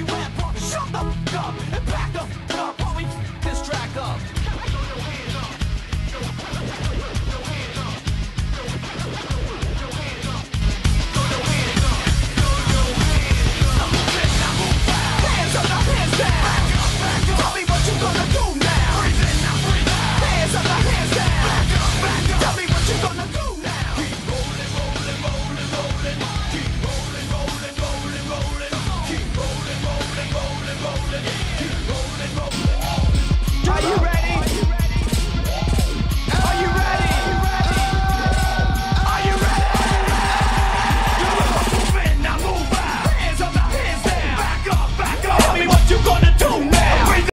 you. Shut the